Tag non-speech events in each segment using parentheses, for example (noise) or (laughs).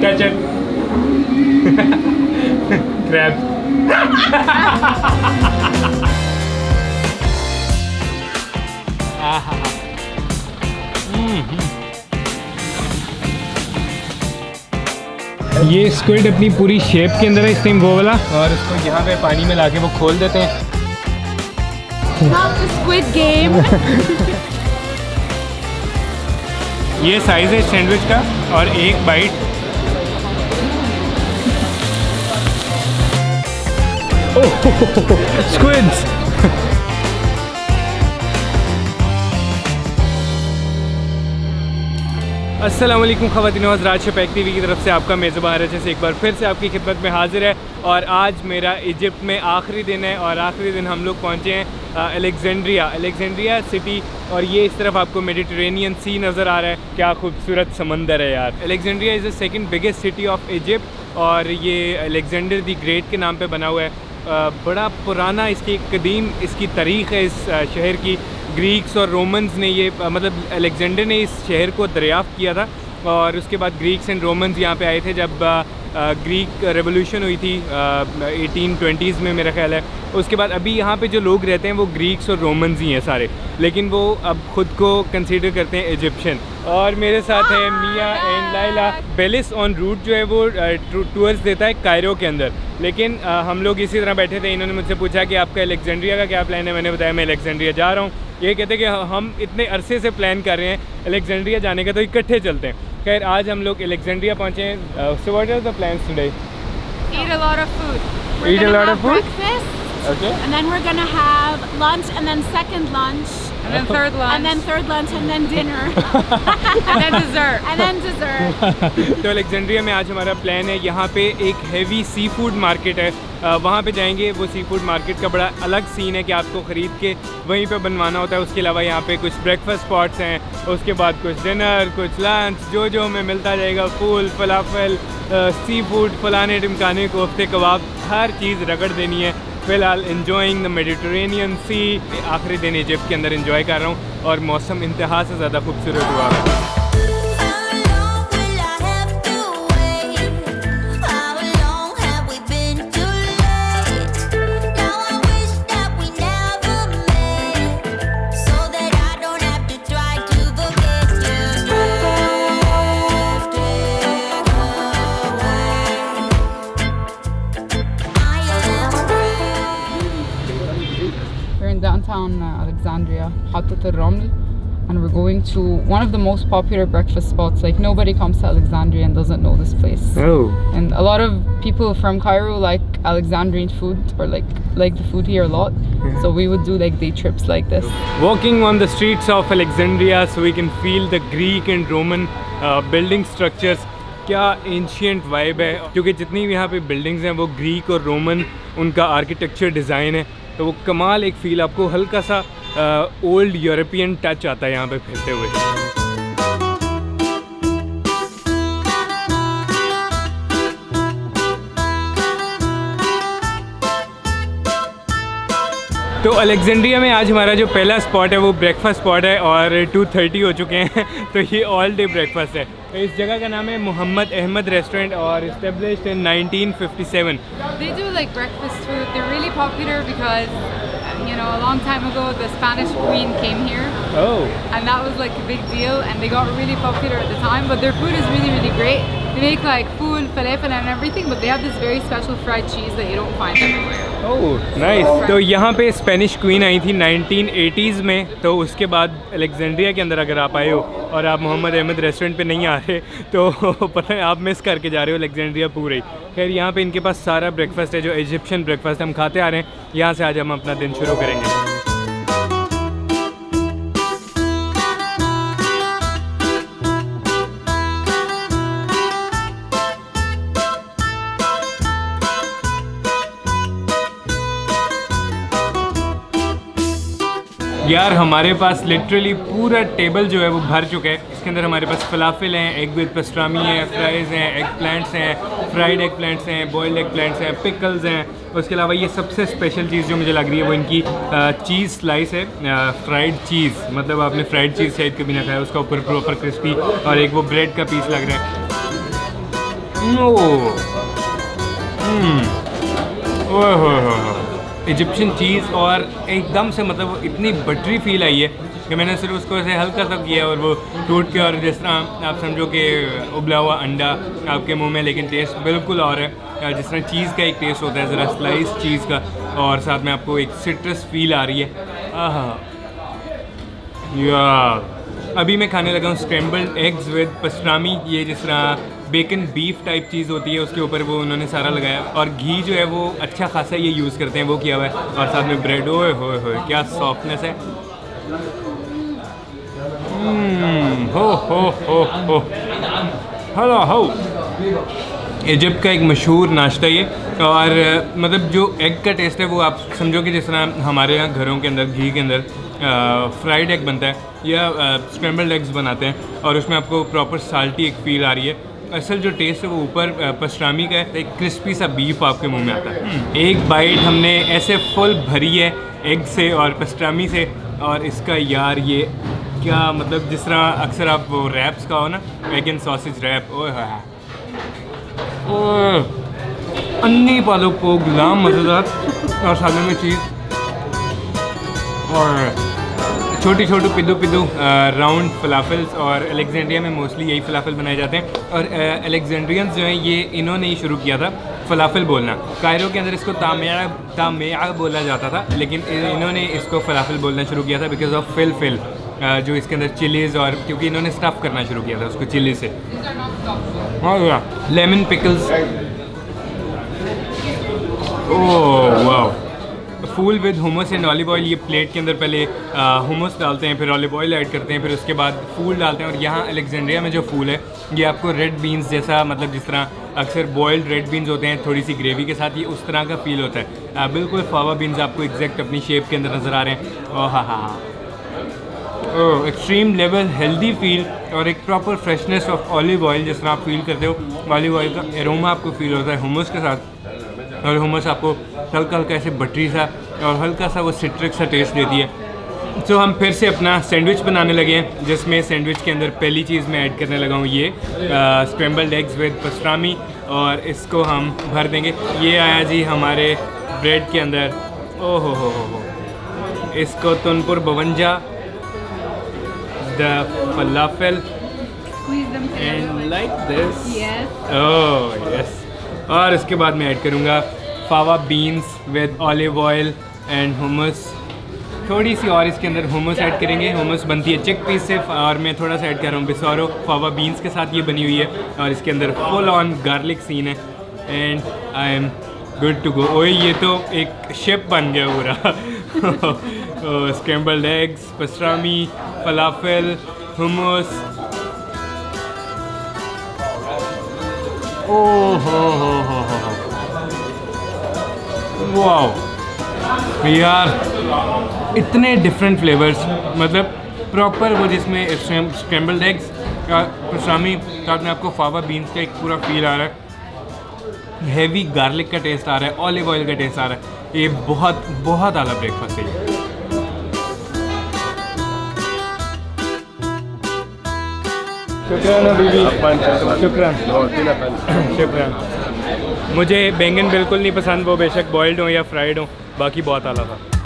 Touch it. Crab. आहा। हम्म। ये squid अपनी पूरी शेप के अंदर है इस टाइम वो वाला और इसको यहाँ पे पानी में लाके वो खोल देते हैं Squid Game. (laughs) ये साइज़ है सैंडविच का और एक बाइट स्क्विड्स अस्सलाम वालेकुम ख़वातीन हज़रात शपैक टीवी की तरफ़ से आपका मेज़बान रचे से एक बार फिर से आपकी खिदमत में हाजिर है और आज मेरा इजिप्ट में आखिरी दिन है और आखिरी दिन हम लोग पहुँचे हैं अलेक्जेंड्रिया। अलेक्जेंड्रिया सिटी और ये इस तरफ़ आपको मेडिटेरेनियन सी नज़र आ रहा है। क्या खूबसूरत समंदर है यार। Alexandria is the second biggest city of Egypt और ये अलेक्जेंडर दी ग्रेट के नाम पर बना हुआ है। बड़ा पुराना इसकी कदीम, इसकी तारीख़ है इस शहर की। ग्रीक्स और रोमन्स ने ये मतलब अलेक्जेंडर ने इस शहर को दरियाफ़्त किया था। और उसके बाद ग्रीक्स एंड रोमन्स यहाँ पे आए थे जब ग्रीक रेवोल्यूशन हुई थी एटीन ट्वेंटीज़ में मेरा ख्याल है। उसके बाद अभी यहाँ पे जो लोग रहते हैं वो ग्रीक्स और रोमन्स ही हैं सारे लेकिन वो अब खुद को कंसीडर करते हैं इजिप्शियन और मेरे साथ है Mia and Layla Bellis on route जो है वो टूर्स देता है कायरो के अंदर। लेकिन हम लोग इसी तरह बैठे थे इन्होंने मुझसे पूछा कि आपका अलेक्जेंड्रिया का क्या प्लान है? मैंने बताया मैं अलेक्जेंड्रिया जा रहा हूँ। ये कहते हैं कि हम इतने अरसे से प्लान कर रहे हैं अलेक्जेंड्रिया जाने का तो इकट्ठे चलते हैं खैर आज हम लोग अलेक्जेंड्रिया पहुँचे हैं so what are the plans today Eat a lot of food. We're Eat a lot of food? Breakfast, Okay. and then we're gonna have lunch, and then second lunch, And then third lunch. and then third lunch, and then dinner, (laughs) and then dessert. and then dessert. (laughs) तो Alexandria में आज हमारा plan है यहाँ पे एक heavy सी food market है वहाँ पे जाएँगे वो सी फ़ूड मार्केट का बड़ा अलग सीन है कि आपको ख़रीद के वहीं पे बनवाना होता है उसके अलावा यहाँ पे कुछ ब्रेकफास्ट स्पॉट्स हैं उसके बाद कुछ डिनर कुछ लंच जो जो हमें मिलता जाएगा फूल फलाफल सी फ़ूड फलाने टिमकाने कोफ्ते कबाब हर चीज़ रगड़ देनी है फ़िलहाल इन्जॉइंग द मेडिटेरेनियन सी आखिरी दिन इजिप्ट के अंदर इन्जॉय कर रहा हूँ और मौसम इंतहा से ज़्यादा खूबसूरत हुआ है। Alexandria, Hatat al-Raml, and we're going to one of the most popular breakfast spots. Like nobody comes to Alexandria and doesn't know this place. Oh. And a lot of people from Cairo like Alexandrian food or like like the food here a lot. So we would do like day trips like this. Walking on the streets of Alexandria so we can feel the Greek and Roman uh, building structures क्या ancient vibe है क्योंकि जितनी भी यहाँ पे buildings हैं वो Greek और रोमन उनका आर्किटेक्चर डिज़ाइन है तो वो कमाल एक फील आपको हल्का सा ओल्ड यूरोपियन टच आता है यहाँ पे फिरते हुए। तो अलेक्जेंड्रिया में आज हमारा जो पहला स्पॉट है वो ब्रेकफास्ट स्पॉट है और 2:30 हो चुके हैं (laughs) तो ये ऑल डे ब्रेकफास्ट है। तो इस जगह का नाम है मोहम्मद अहमद रेस्टोरेंट और established in 1957 They do like breakfast food. They're really popular because, know, a long time ago the Spanish queen came here oh and that was like a big deal and they got really popular at the time. But their food is really, really great. They make like food, falafel and everything, but they have this very special fried cheese that you don't find everywhere. Oh nice तो यहाँ पे Spanish queen आई थी 1980s में तो उसके बाद Alexandria के अंदर अगर आप आए हो और आप मोहम्मद अहमद रेस्टोरेंट पे नहीं आ रहे तो (laughs) पता है आप मिस करके जा रहे हो अलेक्जेंड्रिया पूरे खैर यहाँ पे इनके पास सारा ब्रेकफास्ट है जो इजिप्शियन ब्रेकफास्ट हम खाते आ रहे हैं। यहाँ से आज हम अपना दिन शुरू करेंगे। यार, हमारे पास लिटरली पूरा टेबल जो है वो भर चुका है। इसके अंदर हमारे पास फलाफिल हैं एग विद पस्ट्रामी है फ्राइज़ हैं एग प्लांट्स हैं फ्राइड एग प्लांट्स हैं बॉयल्ड एग प्लांट्स हैं पिकल्स हैं। उसके अलावा ये सबसे स्पेशल चीज़ जो मुझे लग रही है वो इनकी चीज़ स्लाइस है फ्राइड चीज़ मतलब आपने फ्राइड चीज़ शायद कभी ना खाया, उसका ऊपर प्रॉपर क्रिस्पी और एक वो ब्रेड का पीस लग रहा है। ओह। इजिप्शियन चीज़ और एकदम से मतलब इतनी बटरी फील आई है कि मैंने सिर्फ़ उसको ऐसे हल्का सा किया और वो टूट के और जिस तरह आप समझो कि उबला हुआ अंडा आपके मुँह में, लेकिन टेस्ट बिल्कुल और है। जिस तरह चीज़ का एक टेस्ट होता है, ज़रा स्लाइस चीज़ का, और साथ में आपको एक सिट्रस फील आ रही है। आहा। या। अभी मैं खाने लगा हूँ स्क्रैम्बल्ड एग्स विद पस्ट्रामी ये जिस तरह बेकन बीफ टाइप चीज़ होती है उसके ऊपर वो उन्होंने सारा लगाया। और घी जो है वो अच्छा खासा ये यूज़ करते हैं वो किया हुआ है। और साथ में ब्रेड ओए होए होए क्या सॉफ्टनेस है। हम्म, हो हो हो हो। हो। इजिप्ट का एक मशहूर नाश्ता ये। और मतलब जो एग का टेस्ट है वो आप समझो कि जिस तरह हमारे यहाँ घरों के अंदर घी के अंदर फ्राइड एग बनता है या स्क्रैम्बल्ड एग्स बनाते हैं और उसमें आपको प्रॉपर साल्टी एक फील आ रही है। असल जो टेस्ट है वो ऊपर पस्ट्रामी का है एक क्रिस्पी सा बीफ आपके मुँह में आता है एक बाइट हमने ऐसे फुल भरी है एग से और पस्ट्रामी से, और इसका यार ये क्या मतलब जिस तरह अक्सर आप वो रैप्स का हो ना एंड सॉसेज रैप ओए हाय हाय। अन्नी पालो को गुलाम मज़ेदार, और सालों में चीज़ और छोटी छोटी पिद्दू पिद्दू राउंड फलाफल्स और अलेक्जेंड्रिया में मोस्टली यही फलाफल बनाए जाते हैं। और अलेक्जेंड्रियंस जो हैं, ये इन्होंने ही शुरू किया था फलाफल बोलना। कायरो के अंदर इसको तामिया तामिया बोला जाता था, लेकिन इन्होंने इसको फलाफल बोलना शुरू किया था बिकॉज़ ऑफ़ फिल फिल जो इसके अंदर चिलीज़ और, क्योंकि इन्होंने स्टफ़ करना शुरू किया था उसको चिली से। लेमन पिकल्स ओ वाह ful with hummus and olive oil ये प्लेट के अंदर पहले हुमस डालते हैं फिर ऑलिव ऑयल ऐड करते हैं फिर उसके बाद फूल डालते हैं और यहाँ अलेक्जेंड्रिया में जो फूल है ये आपको रेड बीन्स जैसा मतलब जिस तरह अक्सर बॉयल्ड रेड बीन्स होते हैं थोड़ी सी ग्रेवी के साथ ये उस तरह का फील होता है। आ, बिल्कुल फावा बीन्स आपको एग्जैक्ट अपनी शेप के अंदर नज़र आ रहे हैं। ओह हाँ हा एक्सट्रीम लेवल हेल्दी फील और एक proper freshness of olive oil जिस तरह आप फील करते हो ऑलिव ऑयल का एरोमा आपको फील होता है हुमस के साथ। और हुमस आपको हल्का हल्का ऐसे बटरी सा और हल्का सा वो सिट्रिक सा टेस्ट देती है। तो हम फिर से अपना सैंडविच बनाने लगे हैं जिसमें सैंडविच के अंदर पहली चीज़ मैं ऐड करने लगा हूँ ये स्क्रैम्बल्ड एग्स विद पस्ट्रामी और इसको हम भर देंगे। ये आया जी हमारे ब्रेड के अंदर। ओ हो हो हो। हो इसको तुनपुर बवंजा the falafel. And like this. Oh yes और इसके बाद मैं ऐड करूँगा fava beans with olive oil and hummus. थोड़ी सी और इसके अंदर hummus ऐड करेंगे। hummus बनती है चिक पीस से, और मैं थोड़ा सा ऐड कर रहा हूँ बिसौरो। फावा बीन्स के साथ ये बनी हुई है और इसके अंदर फुल ऑन गार्लिक सीन है। And I am good to go ओए, ये तो एक शेप बन गया पूरा। Scrambled eggs pastrami falafel hummus ओह हो हो हो हो हो यार इतने डिफरेंट फ्लेवर्स मतलब प्रॉपर वो जिसमें स्क्रैम्बल्ड एग्स पसामी साथ में आपको फावा बीन्स का एक पूरा फील आ रहा है हैवी गार्लिक का टेस्ट आ रहा है ऑलिव ऑयल का टेस्ट आ रहा है ये बहुत बहुत आला ब्रेकफास्ट है शुक्रान बीबी शुक्रान शुक्रान मुझे बैंगन बिल्कुल नहीं पसंद वो बेशक बॉयल्ड हो या फ्राइड हो बाकी बहुत आला था।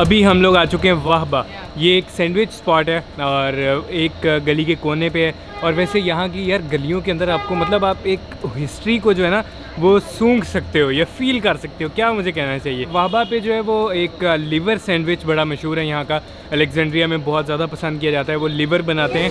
अभी हम लोग आ चुके हैं वाह वाहबा ये एक सैंडविच स्पॉट है और एक गली के कोने पे है और वैसे यहाँ की यार गलियों के अंदर आपको मतलब आप एक हिस्ट्री को जो है ना वो सूंघ सकते हो या फील कर सकते हो क्या मुझे कहना चाहिए वाहबा पे जो है वो एक लिवर सैंडविच बड़ा मशहूर है यहाँ का अलेक्जेंड्रिया में बहुत ज़्यादा पसंद किया जाता है वो लिवर बनाते हैं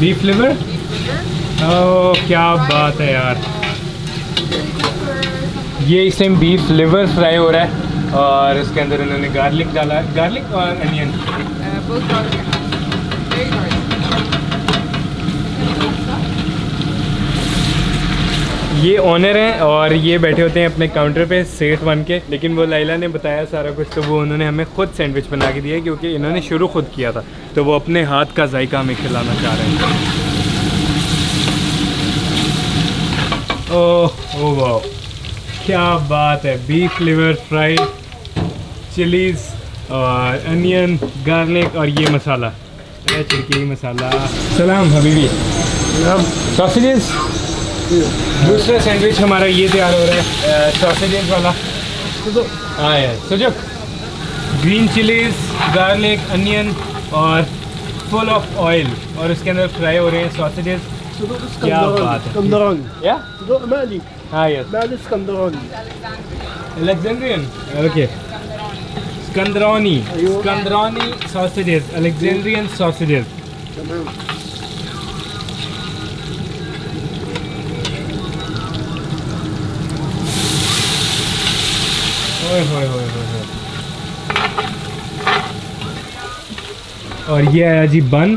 बीफ लिवर ओह क्या बात है यार ये इस टाइम बीफ लिवर फ्राई हो रहा है और इसके अंदर इन्होंने गार्लिक डाला है गार्लिक और अनियन ये ऑनर हैं और ये बैठे होते हैं अपने काउंटर पे सेठ बन के। लेकिन वो लाइला ने बताया सारा कुछ तो वो उन्होंने हमें खुद सैंडविच बना के दिया क्योंकि इन्होंने शुरू खुद किया था। तो वो अपने हाथ का जायका हमें खिलाना चाह रहे हैं। ओह ओ वाह। क्या बात है। बीफ लिवर फ्राइड चिलीज़ और अनियन गार्लिक और ये मसाला। चिड़की मसाला। सलाम हबीबी। सॉसेजेस? दूसरा सैंडविच हमारा ये तैयार हो रहा है सॉसेज वाला। तो हाँ यार sujuk green chillies garlic onion और फुल ऑफ़ ऑयल और उसके अंदर फ्राई हो रहे हैं सॉसेजेस क्या बात है। अलेक्जेंड्रियन ओके स्कंदरौनी स्कंदरौनी सॉसेजेस अलेक्जेंड्रियन सॉसेजेस ओए होए होए होए होए। और ये है जी बन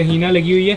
तहीना लगी हुई है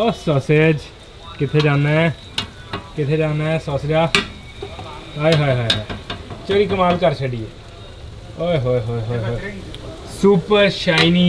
ओ सॉसेज किथे जाना है किथे जाना है सॉसेजा हाय हाय हाय हाय चोरी कमाल कर छड़िए ओए होए होए होए होए super shiny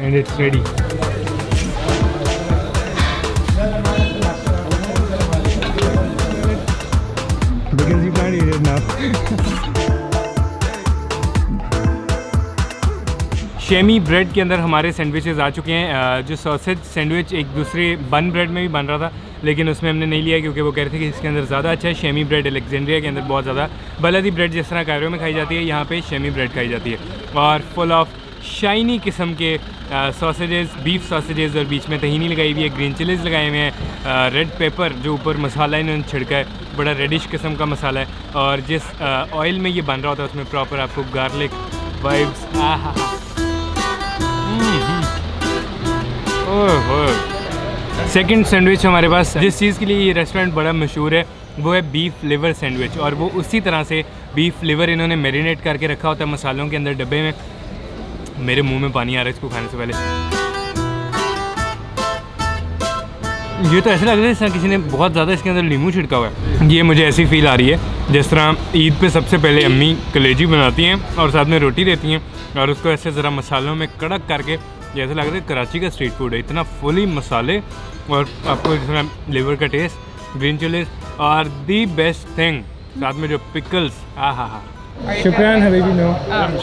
And it's ready. Semi bread के अंदर हमारे सैंडविचेस आ चुके हैं। जो सॉसेज सैंडविच एक दूसरे बन ब्रेड में भी बन रहा था, लेकिन उसमें हमने नहीं लिया क्योंकि वो कह रहे थे कि इसके अंदर ज़्यादा अच्छा है। शेमी ब्रेड एलेक्जेंड्रिया के अंदर बहुत ज़्यादा बलदी ब्रेड जिस तरह कायरो में खाई जाती है, यहाँ पे शेमी ब्रेड खाई जाती है। और फुल ऑफ़ शाइनी किस्म के सॉसेजेस बीफ सॉसेजेस और बीच में तहीनी लगाई हुई है ग्रीन चिलीज़ लगाए हुए हैं। रेड पेपर जो ऊपर मसाला इन्होंने छिड़का है, बड़ा रेडिश किस्म का मसाला है। और जिस ऑयल में ये बन रहा होता है, उसमें प्रॉपर आपको गार्लिक वाइब्स आ सेकंड सैंडविच हमारे पास। जिस चीज़ के लिए ये रेस्टोरेंट बड़ा मशहूर है, वो है बीफ लिवर सैंडविच और वो उसी तरह से बीफ लिवर इन्होंने मैरिनेट करके रखा होता है मसालों के अंदर डब्बे में। मेरे मुँह में पानी आ रहा है इसको खाने से पहले। ये तो ऐसा लग रहा है जैसे किसी ने बहुत ज़्यादा इसके अंदर नींबू छिड़का हुआ है। ये मुझे ऐसी फील आ रही है, जिस तरह ईद पे सबसे पहले अम्मी कलेजी बनाती हैं और साथ में रोटी देती हैं और उसको ऐसे ज़रा मसालों में कड़क करके जैसे लग रहा है कराची का स्ट्रीट फूड है इतना फुली मसाले और आपको जिस तरह लिवर का टेस्ट ग्रीन चिलीज और दी बेस्ट थिंग साथ में जो पिकल्स आ हा हा शुक्रान Habibi no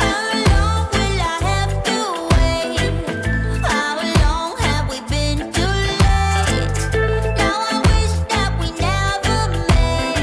How long will I have to wait? How long have we been too late? Now I wish that we never met.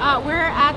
Uh, we're at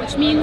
which means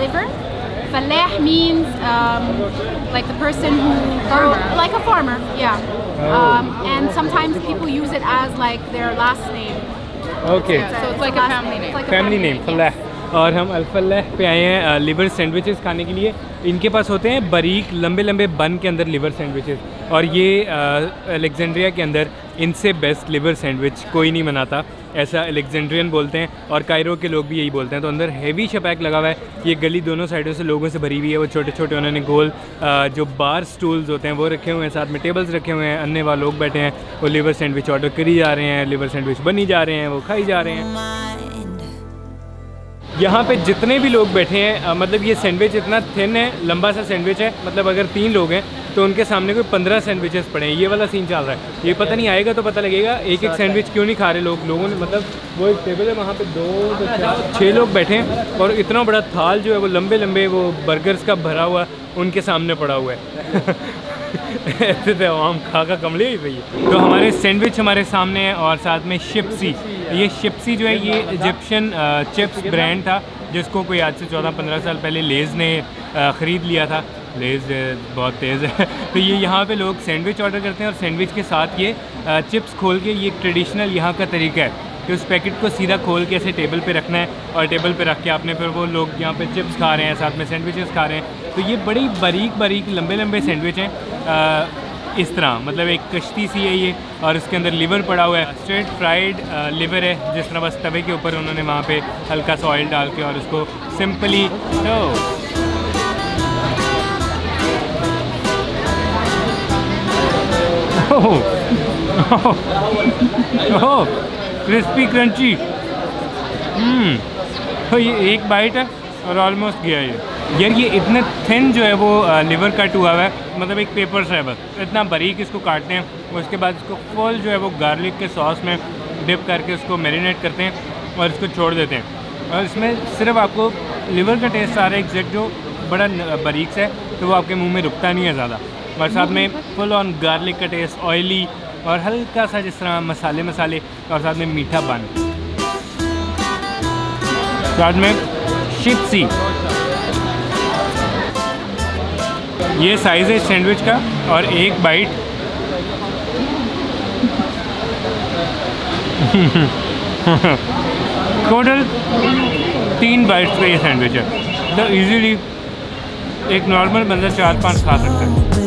liver. Falah means um, like the person who grow, like a farmer, yeah. Um, and sometimes people use it as like their last name. Okay So it's like a family name. Like a family name yes. फलाह और हम अल्फल्लाह पे आए हैं liver sandwiches खाने के लिए इनके पास होते हैं बारीक लंबे लंबे बन के अंदर लिवर सैंडविचेस और ये अलेक्जेंड्रिया के अंदर इनसे बेस्ट लिवर सैंडविच कोई नहीं बनाता। ऐसा अलेक्जेंड्रियन बोलते हैं और कायरो के लोग भी यही बोलते हैं। तो अंदर हैवी शपैक लगा हुआ है। ये गली दोनों साइडों से लोगों से भरी हुई है। वो छोटे छोटे उन्होंने गोल जो बार स्टूल्स होते हैं, वो रखे हुए हैं साथ में। टेबल्स रखे हुए हैं। अन्य वाले लोग बैठे हैं। वो लिवर सैंडविच ऑर्डर करी जा रहे हैं। लिवर सैंडविच बनी जा रहे हैं। वो खाई जा रहे हैं। यहाँ पे जितने भी लोग बैठे हैं मतलब ये सैंडविच इतना थिन है, लंबा सा सैंडविच है। मतलब अगर तीन लोग हैं तो उनके सामने कोई पंद्रह सैंडविचेस पड़े हैं। ये वाला सीन चल रहा है। ये पता नहीं आएगा तो पता लगेगा। एक एक सैंडविच क्यों नहीं खा रहे लोग? लोगों ने मतलब वो एक टेबल है वहाँ पे दो चार छः लोग बैठे हैं और इतना बड़ा थाल जो है वो लंबे लंबे वो बर्गर्स का भरा हुआ उनके सामने पड़ा हुआ है। (laughs) ऐसे तो आम खा का कमले ही है तो हमारे सैंडविच हमारे सामने है और साथ में शिप्सी ये शिप्सी जो है ये इजिप्शियन चिप्स ब्रांड था जिसको कोई आज से चौदह पंद्रह साल पहले लेज़ ने ख़रीद लिया था। लेज़ बहुत तेज़ है। (laughs) तो ये यहाँ पे लोग सैंडविच ऑर्डर करते हैं और सैंडविच के साथ ये चिप्स खोल के ये ट्रेडिशनल यहाँ का तरीका है कि उस पैकेट को सीधा खोल के ऐसे टेबल पे रखना है और टेबल पे रख के आपने फिर वो लोग यहाँ पे चिप्स खा रहे हैं, साथ में सैंडविचेस खा रहे हैं। तो ये बड़ी बारीक बारीक लंबे लंबे सैंडविच हैं इस तरह मतलब एक कश्ती सी है ये और उसके अंदर लिवर पड़ा हुआ है। स्ट्रेट फ्राइड लिवर है, जिस तरह बस तवे के ऊपर उन्होंने वहाँ पे हल्का सा ऑयल डाल के और उसको सिंपली तो क्रिस्पी, क्रंची। तो ये एक बाइट है और ऑलमोस्ट गया ये। यार, ये इतना थिन जो है वो लिवर कट हुआ हुआ है मतलब एक पेपर सा है बस। इतना बारीक इसको काटते हैं, उसके बाद इसको फुल जो है वो गार्लिक के सॉस में डिप करके उसको मैरिनेट करते हैं और इसको छोड़ देते हैं। और इसमें सिर्फ़ आपको लिवर का टेस्ट आ रहा है एग्जैक्ट जो बड़ा बारीक सा है तो वो आपके मुँह में रुकता नहीं है ज़्यादा। और साथ में फुल ऑन गार्लिक का टेस्ट ऑयली और हल्का सा जिस तरह मसाले मसाले और साथ में मीठा बन। साथ में शिप्सी ये साइज़ है सैंडविच का और एक बाइट टोटल (laughs) तीन बाइट्स का ये सैंडविच है। तो इजीली एक नॉर्मल बंदा चार पाँच खा सकता है।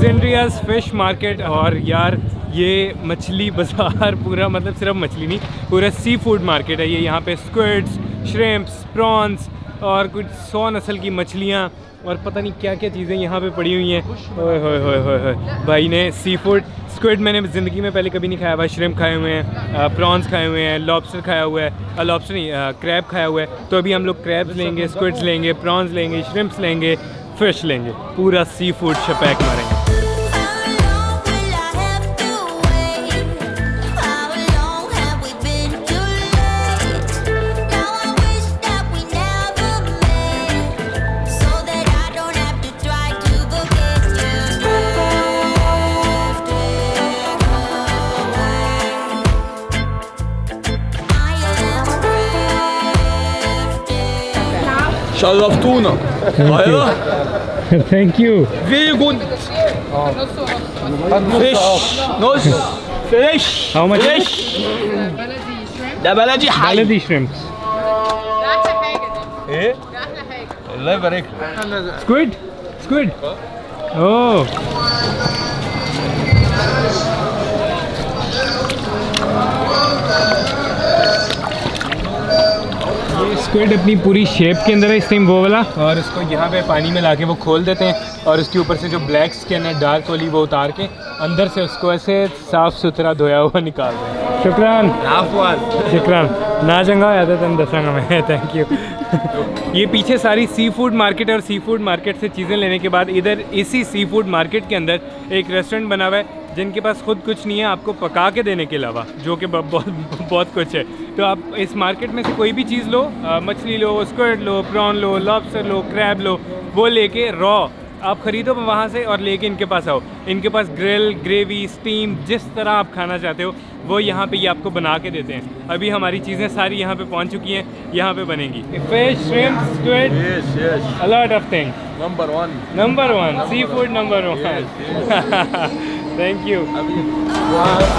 अलेक्जेंड्रियाज फ़िश मार्केट और यार, ये मछली बाज़ार (laughs) पूरा मतलब सिर्फ़ मछली नहीं, पूरा सी फ़ूड मार्केट है ये। यहाँ पे स्क्विड्स श्रिम्प्स प्रॉन्स और कुछ सौ नस्ल की मछलियाँ और पता नहीं क्या क्या चीज़ें यहाँ पे पड़ी हुई हैं। ओए, होए होए होए होए। भाई ने सी फ़ूड स्क्विड मैंने ज़िंदगी में पहले कभी नहीं खाया। हुआ श्रिम्प खाए हुए हैं प्रॉन्स खाए हुए हैं लॉबस्टर खाया हुआ है लॉबस्टर नहीं क्रैब खाया हुआ है। तो अभी हम लोग क्रैब्स लेंगे स्क्विड्स लेंगे प्रॉन्स लेंगे श्रिम्प्स लेंगे। फ़िश लेंगे। पूरा सी फ़ूड शपैक मारेंगे How long (laughs) Thank you. Very good. Fish. Nose. Fish. How much? Fish. The Baladi shrimp. Baladi, shrimps. Eh? That's Squid. Squid. Oh. Squid अपनी पूरी शेप के अंदर है इस टाइम वो वाला। और उसको यहाँ पे पानी में ला के वो खोल देते हैं और उसके ऊपर से जो ब्लैक स्किन है डार्क वाली वो उतार के अंदर से उसको ऐसे साफ़ सुथरा धोया हुआ निकाल दें शुक्रान। शुक्रान। ना चंगा होया था तुम मैं। (laughs) थैंक यू (laughs) ये पीछे सारी सी फ़ूड मार्केट और सी फ़ूड मार्केट से चीज़ें लेने के बाद इधर इसी सी फ़ूड मार्केट के अंदर एक रेस्टोरेंट बना हुआ है। जिनके पास खुद कुछ नहीं है आपको पका के देने के अलावा जो कि बहुत बहुत कुछ है। तो आप इस मार्केट में से कोई भी चीज़ लो मछली लो स्क्वाड लो प्रॉन लो लॉबस्टर लो क्रैब लो वो लेके रॉ आप ख़रीदो वहाँ से और लेके इनके पास आओ। इनके पास ग्रिल ग्रेवी स्टीम जिस तरह आप खाना चाहते हो वो यहाँ पे ये यह आपको बना के देते हैं। अभी हमारी चीज़ें सारी यहाँ पे पहुँच चुकी हैं यहाँ पे बनेगी। Fish squid a lot of thing number one number one seafood number one number one thank you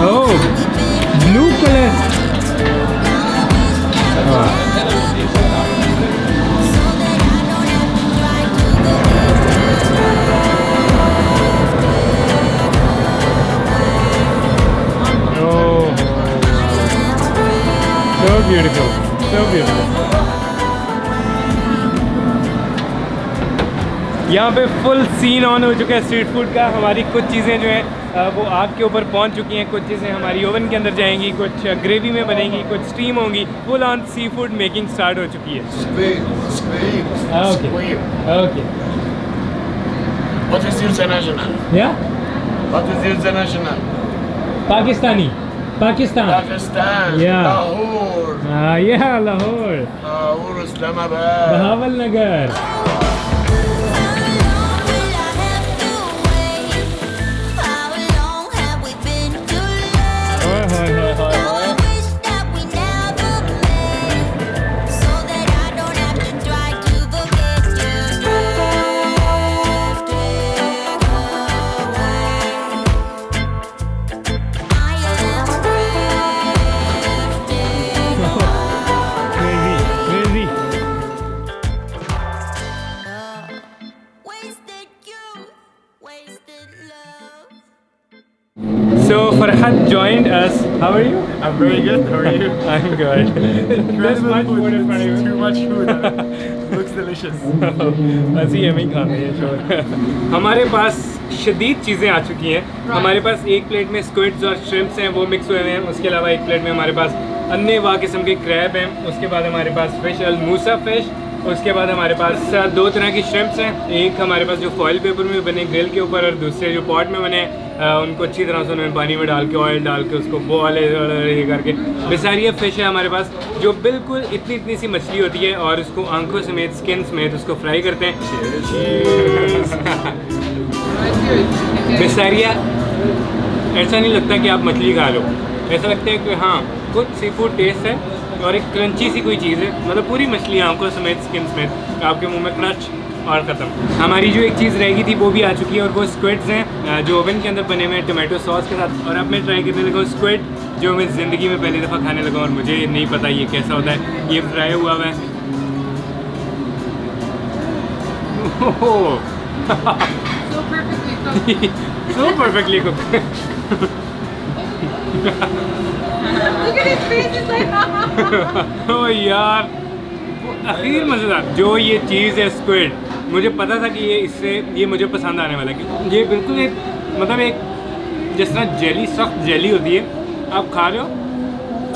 oh blue color oh so beautiful so beautiful यहाँ पे फुल सीन ऑन हो चुका है स्ट्रीट फ़ूड का। हमारी कुछ चीज़ें जो हैं वो आग के ऊपर पहुँच चुकी हैं। कुछ चीज़ें हमारी ओवन के अंदर जाएँगी कुछ ग्रेवी में बनेंगी कुछ स्टीम होंगी। Full on seafood making start हो चुकी है। Okay okay is? What is your? Pakistani. Lahore. हाँ Lahore Islamabad Bahawalnagar So Farhad joined us. How are you? I'm very good. How are you? (laughs) I'm good. (laughs) There's much food in front of you. Too much food. (laughs) Looks delicious. ही हमें खाते हैं हमारे पास शदीद चीज़ें आ चुकी हैं हमारे पास एक प्लेट में स्क्विड्स और श्रिम्प्स हैं वो मिक्स हुए हुए हैं उसके अलावा एक प्लेट में हमारे पास अन्य वाह किस्म के क्रैब हैं उसके बाद हमारे पास फ़िश अलमूसा फ़िश उसके बाद हमारे पास दो तरह की श्रिम्प्स हैं एक हमारे पास जो फॉइल पेपर में बने ग्रिल के ऊपर और दूसरे जो पॉट में बने अ, उनको अच्छी तरह से उन्होंने पानी में डाल के ऑयल डाल के उसको बॉल ये करके। बेसारिया फ़िश है हमारे पास, जो बिल्कुल इतनी इतनी सी मछली होती है और उसको आँखों समेत स्किन समेत उसको फ्राई करते हैं। (laughs) बेसारिया, ऐसा नहीं लगता कि आप मछली खा लो ऐसा लगता है कि हाँ कुछ सी फ़ूड टेस्ट है और एक क्रंची सी कोई चीज़ है। मतलब पूरी मछली आँखों समेत स्किन समेत, आपके मुँह में क्रच और ख़त्म हमारी जो एक चीज़ रहेगी थी वो भी आ चुकी है और वो स्क्विड्स हैं जो ओवन के अंदर बने हुए हैं टोमेटो सॉस के साथ और अब मैं ट्राई करने लगा स्क्विड जो मैं ज़िंदगी में पहली दफ़ा खाने लगा और मुझे नहीं पता ये कैसा होता है ये फ्राई हुआ हुआ है ओहो So perfectly cooked. (laughs) so perfectly cooked. Look at his face. He's like, ओ (laughs) यार अखीर मज़ेदार जो ये चीज़ है स्क्विड मुझे पता था कि ये इससे ये मुझे पसंद आने वाला है कि ये बिल्कुल एक मतलब एक जिस तरह जेली सख्त जेली होती है आप खा रहे हो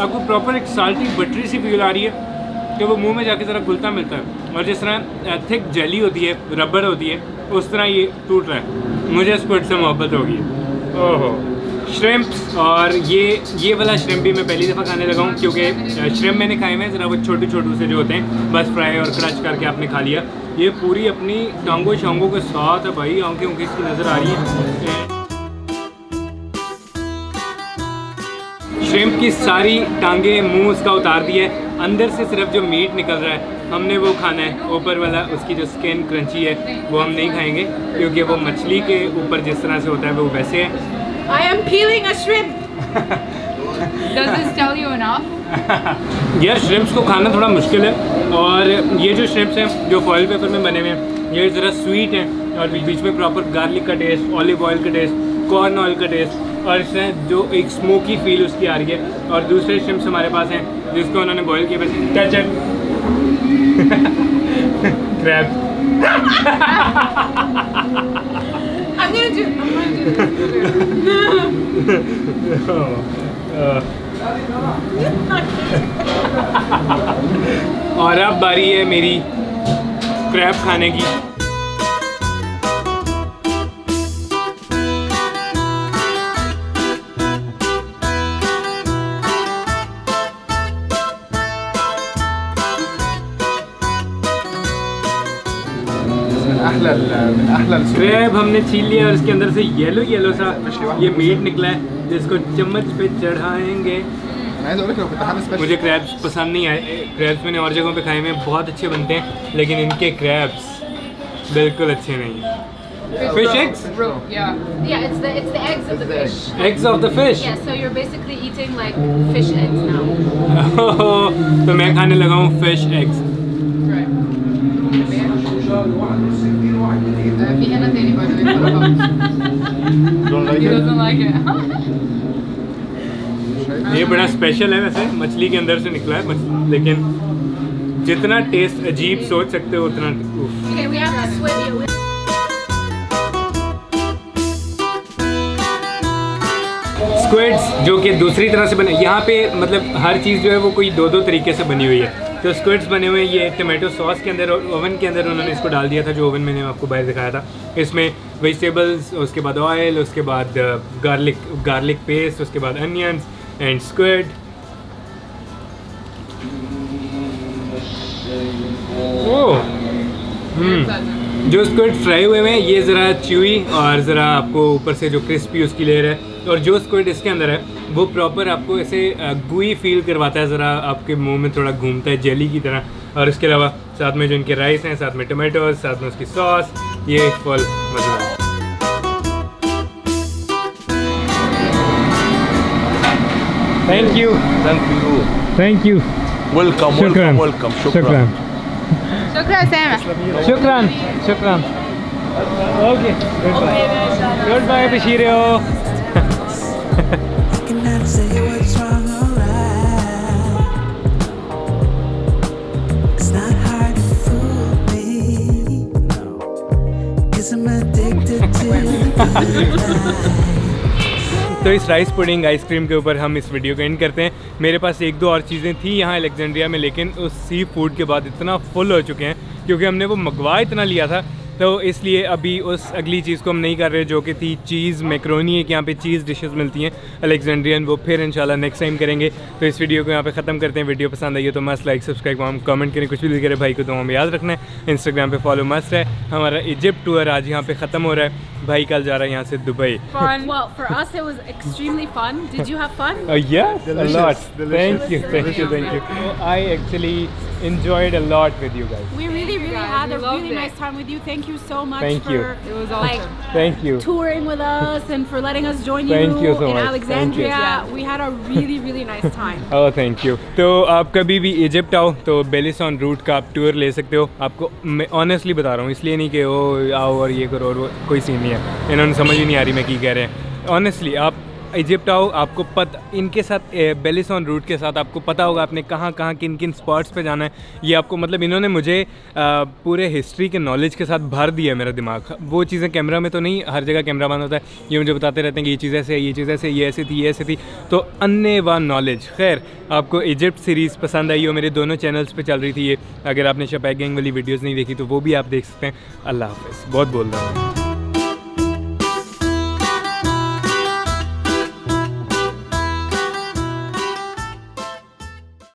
आपको प्रॉपर एक साल्टी बटरी सी फील आ रही है कि वो मुँह में जाके ज़रा घुलता मिलता है। और जिस तरह थिक जेली होती है रबर होती है उस तरह ये टूट रहा है। मुझे स्क्विड से मोहब्बत होगी। ओहो। श्रिम्प्स और ये ये वाला श्रिम्प भी मैं पहली दफ़ा खाने लगा हूँ क्योंकि श्रिम्प मैंने खाए हुए हैं ज़रा वो छोटे छोटे से जो होते हैं बस फ्राई और क्रच करके आपने खा लिया। ये पूरी अपनी टांगों शांगों के साथ है भाई आँखें उनकी इसकी नज़र आ रही है। श्रिम्प की सारी टांगे मुँह उसका उतार दी है। अंदर से सिर्फ़ जो मीट निकल रहा है हमने वो खाना है। ऊपर वाला उसकी जो स्किन क्रंची है वो हम नहीं खाएँगे क्योंकि वो मछली के ऊपर जिस तरह से होता है वो वैसे है। Peeling a shrimp. (laughs) Does this tell you enough? (laughs) यार श्रिम्प्स को खाना थोड़ा मुश्किल है और ये जो श्रिम्प्स हैं जो फॉइल पेपर में बने हुए हैं ये ज़रा स्वीट हैं और बीच में प्रॉपर गार्लिक का टेस्ट ऑलिव ऑयल का टेस्ट कॉर्न ऑयल का टेस्ट और इसमें जो एक स्मोकी फील उसकी आ रही है और दूसरे श्रिम्प्स हमारे पास हैं जिसको उन्होंने बॉयल किया बस touch crab (laughs) (laughs) I'm gonna do. I'm gonna do. और अब बारी है मेरी क्रैप खाने की। अहला अहला क्रेब हमने छीन लिया और इसके अंदर से येलो येलो सा ये मीट निकला है। जिसको चम्मच पे चढ़ाएँगे। मुझे क्रैब्स पसंद नहीं आए। क्रैब्स मैंने और जगहों पे खाए हुए बहुत अच्छे बनते हैं लेकिन इनके क्रैब्स बिल्कुल अच्छे नहीं fish eggs eggs of the fish तो मैं खाने लगा हूँ fish eggs (laughs) like He doesn't like it. (laughs) ये बड़ा स्पेशल है वैसे मछली के अंदर से निकला है लेकिन जितना टेस्ट अजीब सोच सकते हो उतना। Okay. स्क्विड्स जो कि दूसरी तरह से बने यहाँ पे मतलब हर चीज़ जो है वो कोई दो दो तरीके से बनी हुई है तो स्क्विड्स बने हुए ये टमाटो सॉस के अंदर ओवन के अंदर उन्होंने इसको डाल दिया था, जो ओवन मैंने आपको बाहर दिखाया था। इसमें वेजिटेबल्स उसके बाद ऑयल उसके बाद गार्लिक गार्लिक पेस्ट उसके बाद अनियंस एंड स्क्विड जो स्क्विड फ्राई हुए हुए हैं, ये ज़रा च्यूई और ज़रा आपको ऊपर से जो क्रिस्पी उसकी लेयर है। और जो स्क्विड इसके अंदर है वो प्रॉपर आपको ऐसे गुई फील करवाता है ज़रा आपके मुँह में थोड़ा घूमता है जेली की तरह। और इसके अलावा साथ में जो इनके राइस हैं साथ में टमाटोज साथ में उसकी सॉस ये फुल मज़ेदार thank you Thank you. Thank you शुक्रान welcome, welcome. शुक्रान Shukran, शुक्रान शुक्रान okay goodbye goodbye बशीरो तो इस राइस पुडिंग आइसक्रीम के ऊपर हम इस वीडियो को एंड करते हैं। मेरे पास एक दो और चीज़ें थी यहाँ अलेक्जेंड्रिया में, लेकिन उस सी फ़ूड के बाद इतना फुल हो चुके हैं, क्योंकि हमने वो मंगवा इतना लिया था तो इसलिए अभी उस अगली चीज़ को हम नहीं कर रहे जो कि थी चीज़ मैक्रोनी एक यहाँ पे चीज़ डिशेस मिलती हैं अलेक्जेंड्रियन वो फिर इंशाल्लाह नेक्स्ट टाइम करेंगे तो इस वीडियो को यहाँ पे ख़त्म करते हैं वीडियो पसंद आई है तो मस्त लाइक सब्सक्राइब हम कमेंट करें कुछ भी दिल करे भाई को तो हमें याद रखना है इंस्टाग्राम पे फॉलो मस्त है हमारा इजिप्ट टूर आज यहाँ पे ख़त्म हो रहा है भाई कल जा रहा है यहाँ से Dubai Well, for us, it was extremely fun. Did you have fun? Uh, yes, Delicious, a lot. delicious. Thank you, thank you, thank you. I actually enjoyed a lot with you guys. We really, really had a really it. nice time with you. Thank so much Thank for you. It was like awesome. Thank you. touring with us and for letting us join Thank you so in much. Thank Alexandria. you. Yeah. We had a really, really nice time. (laughs) Oh, thank you. तो आप कभी भी Egypt आओ तो बेलिसॉन root का आप tour ले सकते हो आपको मैं ऑनेस्टली बता रहा हूँ इसलिए नहीं कि ओ आओ और ये करो और वो कोई सीन नहीं है इन्होंने समझ ही नहीं आ रही मैं की कह रहे हैं ऑनेस्टली आप इजिप्ट आओ आपको पत इनके साथ बेलिसॉन रूट के साथ आपको पता होगा आपने कहाँ कहाँ किन किन स्पॉट्स पे जाना है। ये आपको मतलब इन्होंने मुझे आ, पूरे हिस्ट्री के नॉलेज के साथ भर दिया है मेरा दिमाग। वो चीज़ें कैमरा में तो नहीं हर जगह कैमरा बंद होता है। ये मुझे बताते रहते हैं कि ये चीज़ ऐसे है ये चीज़ ऐसे ये ऐसी थी ये ऐसी थी। तो अन्य व नॉलेज खैर आपको इजिप्ट सीरीज़ पसंद आई हो मेरे दोनों चैनल्स पर चल रही थी ये। अगर आपने शपैक गैंग वाली वीडियोज़ नहीं देखी तो वो भी आप देख सकते हैं। अल्लाह हाफ़ बहुत बोल रहा हूँ।